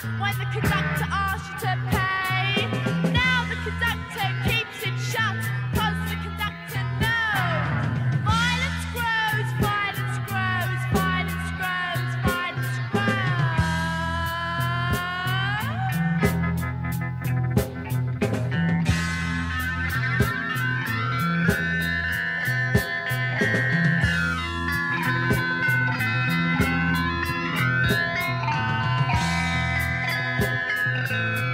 When the conductor asked you to pay Bye.